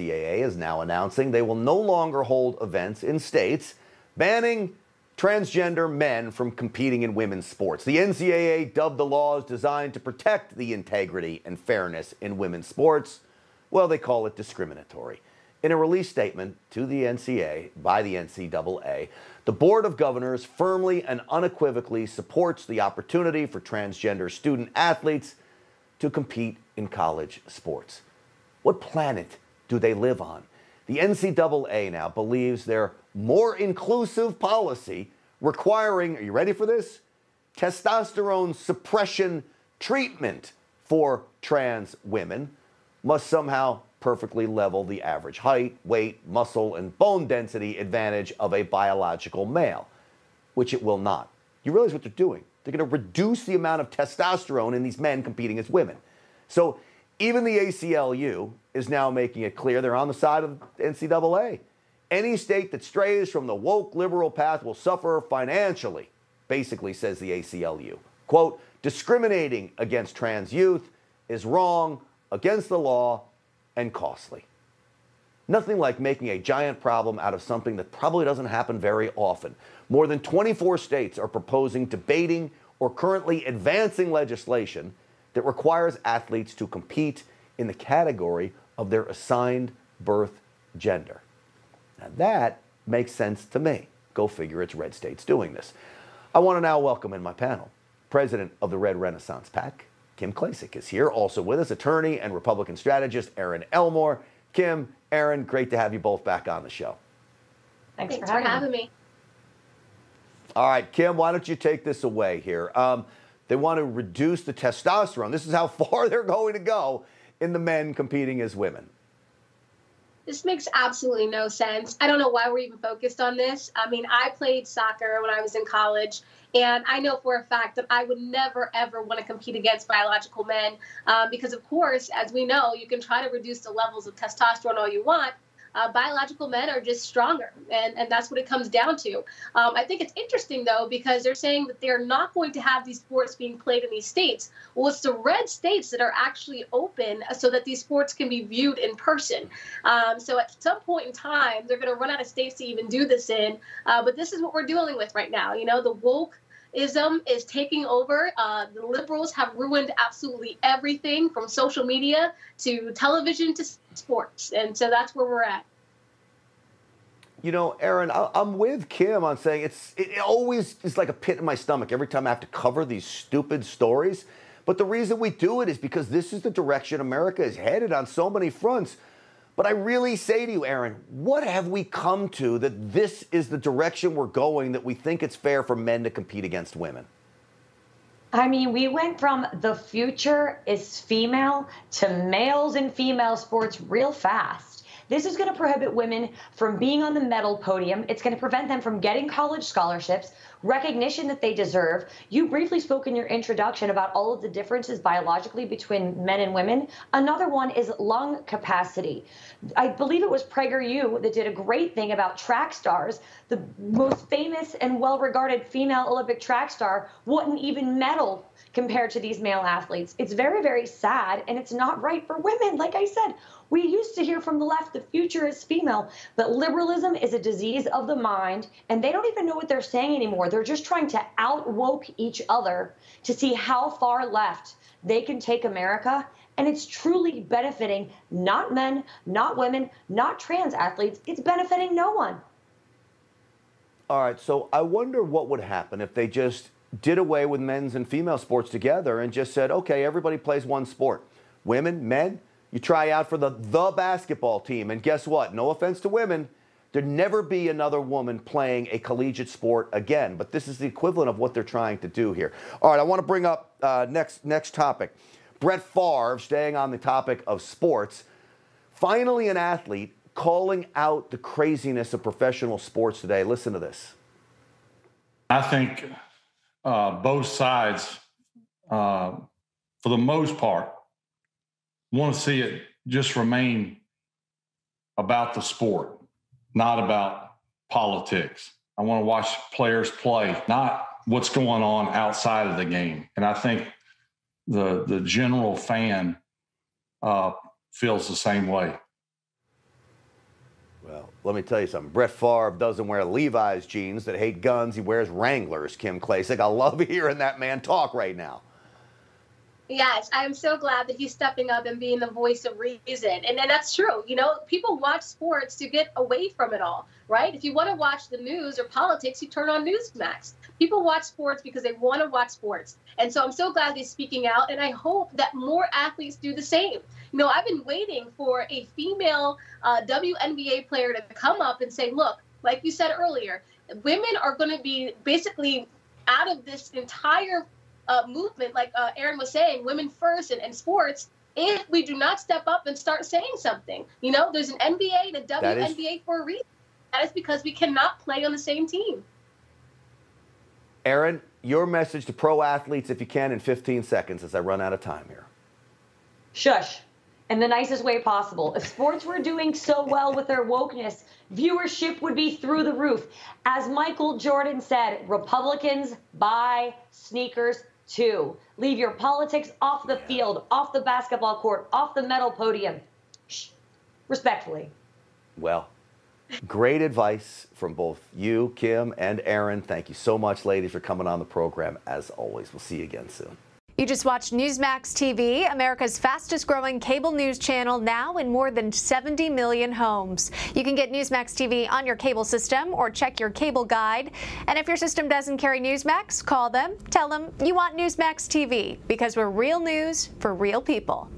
NCAA is now announcing they will no longer hold events in states banning transgender men from competing in women's sports. The NCAA dubbed the laws designed to protect the integrity and fairness in women's sports. Well, they call it discriminatory. In a release statement to the NCAA by the NCAA, the Board of Governors firmly and unequivocally supports the opportunity for transgender student athletes to compete in college sports. What planet do they live on? The NCAA now believes their more inclusive policy requiring, are you ready for this? Testosterone suppression treatment for trans women must somehow perfectly level the average height, weight, muscle, and bone density advantage of a biological male, which it will not. You realize what they're doing? They're going to reduce the amount of testosterone in these men competing as women. So even the ACLU is now making it clear they're on the side of NCAA. Any state that strays from the woke liberal path will suffer financially, basically says the ACLU. Quote, discriminating against trans youth is wrong, against the law, and costly. Nothing like making a giant problem out of something that probably doesn't happen very often. More than 24 states are proposing, debating, or currently advancing legislation that requires athletes to compete in the category of their assigned birth gender. Now that makes sense to me. Go figure it's red states doing this. I want to now welcome in my panel President of the Red Renaissance PAC, Kim Klacik is here. Also with us, attorney and Republican strategist Erin Elmore. Kim, Erin, great to have you both back on the show. Thanks, Thanks for, having, for having me. All right, Kim, why don't you take this away here? Um, they want to reduce the testosterone. This is how far they're going to go in the men competing as women. This makes absolutely no sense. I don't know why we're even focused on this. I mean, I played soccer when I was in college, and I know for a fact that I would never, ever want to compete against biological men um, because, of course, as we know, you can try to reduce the levels of testosterone all you want, uh, biological men are just stronger, and, and that's what it comes down to. Um, I think it's interesting, though, because they're saying that they're not going to have these sports being played in these states. Well, it's the red states that are actually open so that these sports can be viewed in person. Um, so at some point in time, they're going to run out of states to even do this in. Uh, but this is what we're dealing with right now. You know, the woke ism is taking over. Uh, the liberals have ruined absolutely everything from social media to television to sports. And so that's where we're at. You know, Erin, I'm with Kim on saying it's it always is like a pit in my stomach every time I have to cover these stupid stories. But the reason we do it is because this is the direction America is headed on so many fronts. But I really say to you, Erin, what have we come to that this is the direction we're going that we think it's fair for men to compete against women? I mean, we went from the future is female to males and female sports real fast. This is going to prohibit women from being on the medal podium. It's going to prevent them from getting college scholarships, recognition that they deserve. You briefly spoke in your introduction about all of the differences biologically between men and women. Another one is lung capacity. I believe it was PragerU that did a great thing about track stars. The most famous and well regarded female Olympic track star wouldn't even medal compared to these male athletes. It's very, very sad, and it's not right for women. Like I said, we used to hear from the left the future is female, but liberalism is a disease of the mind, and they don't even know what they're saying anymore. They're just trying to outwoke each other to see how far left they can take America. And it's truly benefiting not men, not women, not trans athletes. It's benefiting no one. All right, so I wonder what would happen if they just did away with men's and female sports together and just said, okay, everybody plays one sport. Women, men, you try out for the the basketball team, and guess what? No offense to women, there'd never be another woman playing a collegiate sport again. But this is the equivalent of what they're trying to do here. All right, I want to bring up uh, next next topic. Brett Favre, staying on the topic of sports, finally an athlete calling out the craziness of professional sports today. Listen to this. I think uh, both sides, uh, for the most part, want to see it just remain about the sport, not about politics. I want to watch players play, not what's going on outside of the game. And I think the the general fan uh, feels the same way. Well, let me tell you something. Brett Favre doesn't wear Levi's jeans that hate guns. He wears Wranglers, Kim Klacik. I love hearing that man talk right now. Yes, I'm so glad that he's stepping up and being the voice of reason. And, and that's true. You know, people watch sports to get away from it all, right? If you want to watch the news or politics, you turn on Newsmax. People watch sports because they want to watch sports. And so I'm so glad he's speaking out. And I hope that more athletes do the same. You know, I've been waiting for a female uh, WNBA player to come up and say, look, like you said earlier, women are going to be basically out of this entire uh, movement, like uh, Erin was saying, women first and, and sports, if we do not step up and start saying something. You know, there's an NBA and a WNBA is, for a reason. That is because we cannot play on the same team. Erin, your message to pro athletes, if you can, in 15 seconds as I run out of time here. Shush. In the nicest way possible. If sports were doing so well with their wokeness, viewership would be through the roof. As Michael Jordan said, Republicans buy sneakers Two, leave your politics off the field, off the basketball court, off the medal podium. Shh. Respectfully. Well, great advice from both you, Kim, and Erin. Thank you so much, ladies, for coming on the program. As always, we'll see you again soon. You just watched Newsmax TV, America's fastest growing cable news channel, now in more than 70 million homes. You can get Newsmax TV on your cable system or check your cable guide. And if your system doesn't carry Newsmax, call them, tell them you want Newsmax TV because we're real news for real people.